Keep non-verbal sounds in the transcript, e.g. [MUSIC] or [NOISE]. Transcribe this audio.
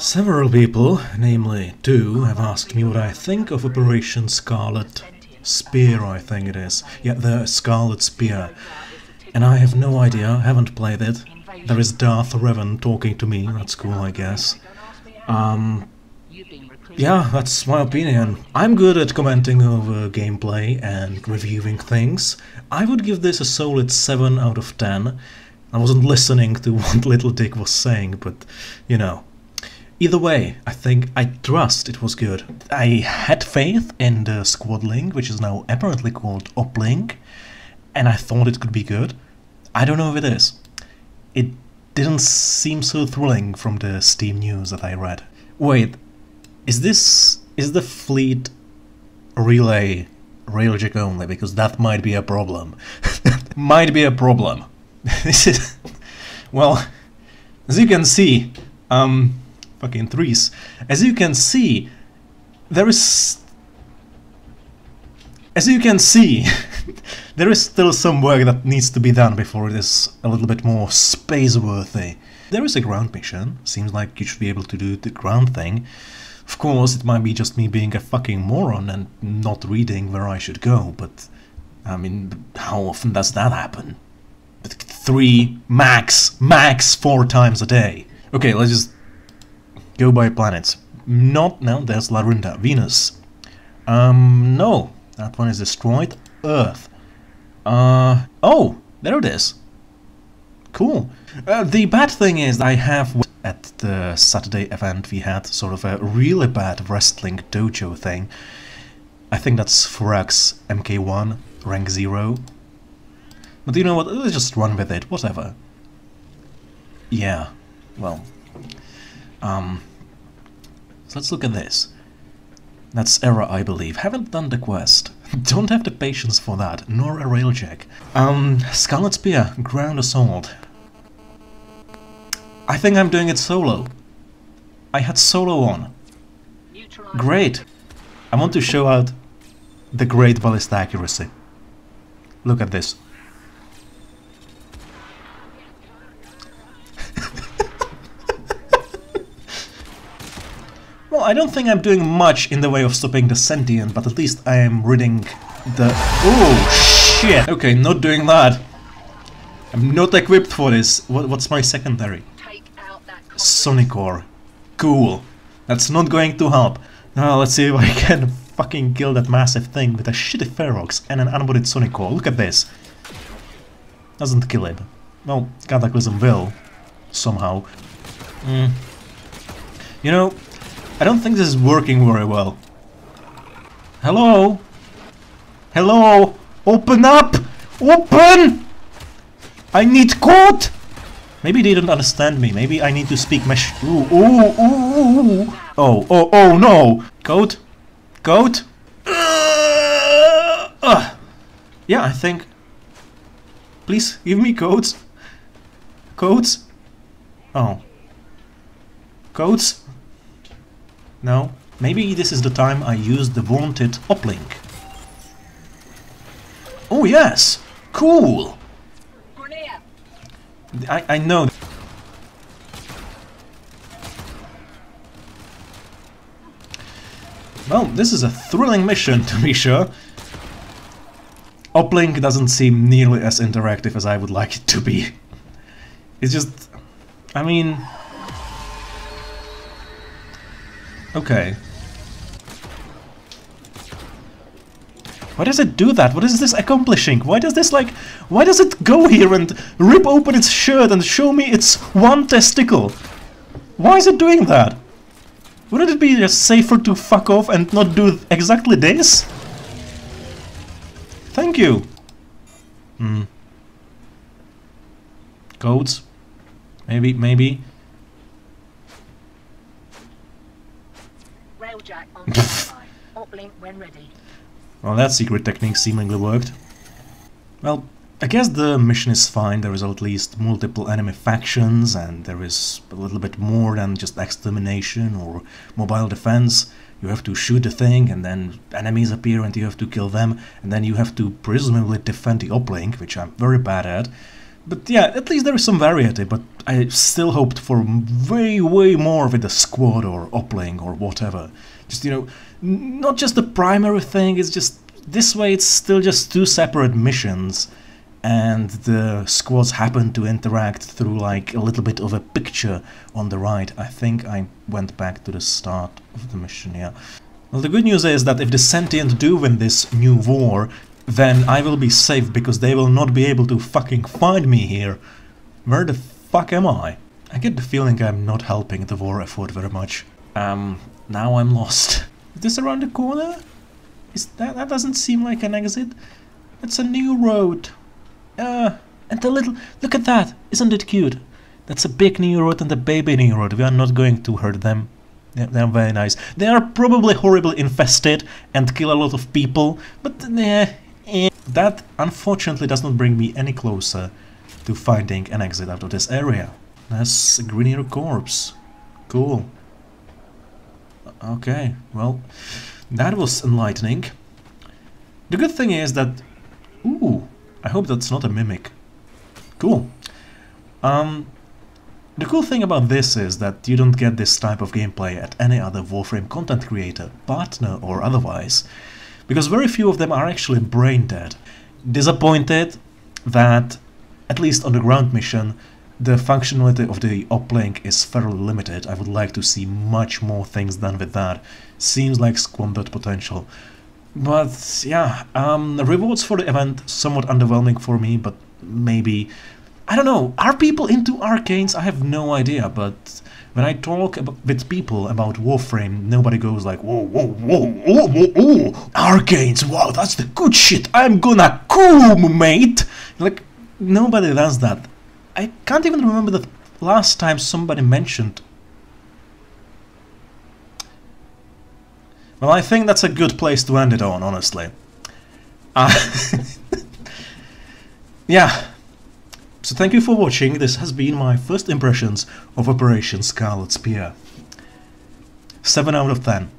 Several people, namely two, have asked me what I think of Operation Scarlet Spear, I think it is. Yeah, the Scarlet Spear. And I have no idea, I haven't played it. There is Darth Revan talking to me, that's cool, I guess. Um, yeah, that's my opinion. I'm good at commenting over gameplay and reviewing things. I would give this a solid 7 out of 10. I wasn't listening to [LAUGHS] what Little Dick was saying, but, you know. Either way, I think I trust it was good. I had faith in the Squad Link, which is now apparently called OpLink, and I thought it could be good. I don't know if it is. It didn't seem so thrilling from the Steam news that I read. Wait, is this... is the fleet relay Railjack only? Because that might be a problem. [LAUGHS] might be a problem. [LAUGHS] this is... well, as you can see, um, fucking threes. As you can see, there is... As you can see, [LAUGHS] there is still some work that needs to be done before it is a little bit more space-worthy. There is a ground mission, seems like you should be able to do the ground thing. Of course, it might be just me being a fucking moron and not reading where I should go, but... I mean, how often does that happen? Three, max, max four times a day. Okay, let's just go by planets. Not, no, there's Larunda, Venus. Um, no, that one is destroyed. Earth. Uh, oh, there it is. Cool. Uh, the bad thing is I have at the Saturday event we had sort of a really bad wrestling dojo thing. I think that's Furax MK1, rank 0. But you know what, let's just run with it, whatever. Yeah, well, um, so let's look at this. That's error, I believe. Haven't done the quest. [LAUGHS] Don't have the patience for that, nor a railjack. Um, Scarlet Spear, Ground Assault. I think I'm doing it solo. I had solo on. Great. I want to show out the great ballista accuracy. Look at this. Well, I don't think I'm doing much in the way of stopping the sentient, but at least I am ridding the... Oh, shit! Okay, not doing that. I'm not equipped for this. What, what's my secondary? Sonic Cool. That's not going to help. Now let's see if I [LAUGHS] can fucking kill that massive thing with a shitty Ferox and an unbodied Sonicor. Look at this. Doesn't kill him. Well, Cataclysm will. Somehow. Mm. You know, I don't think this is working very well. Hello? Hello? Open up! Open! I need code! Maybe they don't understand me. Maybe I need to speak mesh. Ooh, ooh, ooh, ooh. Oh, oh, oh no! Code? Code? Uh. Yeah, I think. Please give me codes. Codes? Oh. Codes? No? Maybe this is the time I use the wanted OpLink. Oh yes! Cool! I, I know. Well, this is a thrilling mission, [LAUGHS] to be sure. OpLink doesn't seem nearly as interactive as I would like it to be. It's just... I mean... Okay. Why does it do that? What is this accomplishing? Why does this, like... Why does it go here and rip open its shirt and show me its one testicle? Why is it doing that? Wouldn't it be just safer to fuck off and not do exactly this? Thank you. Hmm. Codes? Maybe, maybe. Railjack on OpLink when ready. Well, that secret technique seemingly worked. Well, I guess the mission is fine, there is at least multiple enemy factions and there is a little bit more than just extermination or mobile defense. You have to shoot the thing and then enemies appear and you have to kill them and then you have to presumably defend the OpLink, which I'm very bad at. But yeah, at least there is some variety, but I still hoped for way, way more with the squad or OpLink or whatever. Just, you know, not just the primary thing, it's just this way it's still just two separate missions and the squads happen to interact through like a little bit of a picture on the right. I think I went back to the start of the mission, yeah. Well, the good news is that if the sentient do win this new war, then I will be safe because they will not be able to fucking find me here. Where the fuck am I? I get the feeling I'm not helping the war effort very much. Um, now I'm lost. [LAUGHS] Is this around the corner? Is that, that doesn't seem like an exit. It's a new road. Uh, and the little, look at that, isn't it cute? That's a big new road and a baby new road. We are not going to hurt them. They're, they're very nice. They are probably horribly infested and kill a lot of people, but eh. That unfortunately does not bring me any closer to finding an exit out of this area. That's a corpse. Cool. Okay, well, that was enlightening. The good thing is that... Ooh, I hope that's not a mimic. Cool. Um, the cool thing about this is that you don't get this type of gameplay at any other Warframe content creator, partner or otherwise, because very few of them are actually brain dead. Disappointed that, at least on the ground mission, the functionality of the OpLink is fairly limited. I would like to see much more things done with that. Seems like squandered potential. But yeah, um, the rewards for the event somewhat underwhelming for me, but maybe I don't know. Are people into arcanes? I have no idea, but when I talk with people about Warframe, nobody goes like, whoa, whoa, whoa, whoa, whoa, whoa, arcanes, wow, that's the good shit. I'm gonna cool, mate. Like nobody does that. I can't even remember the last time somebody mentioned Well, I think that's a good place to end it on, honestly. Uh, [LAUGHS] yeah. So thank you for watching. This has been my first impressions of Operation Scarlet Spear. 7 out of 10.